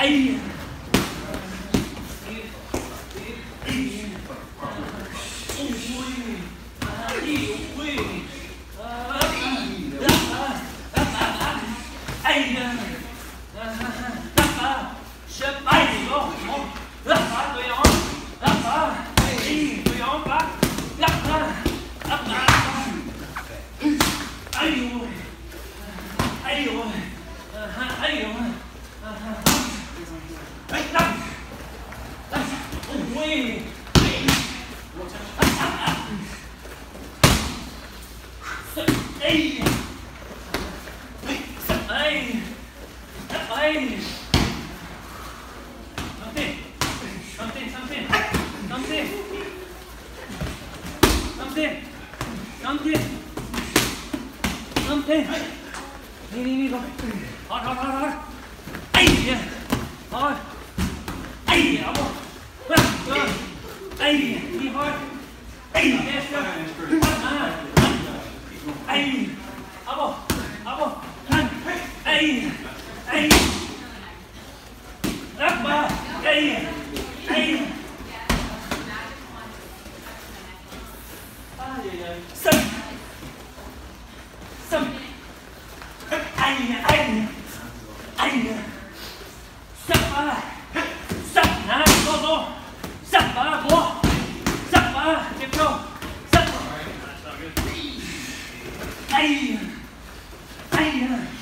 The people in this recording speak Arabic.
أي أيوه. أيوه. أيوه はい。Ey, aber. Ey, die Haut. Ey, der Ey, aber, aber, ey, ey. Rappa, ey, ey. Sam. Sam. Ey, ey. Ey. Sam. Ai! Ai!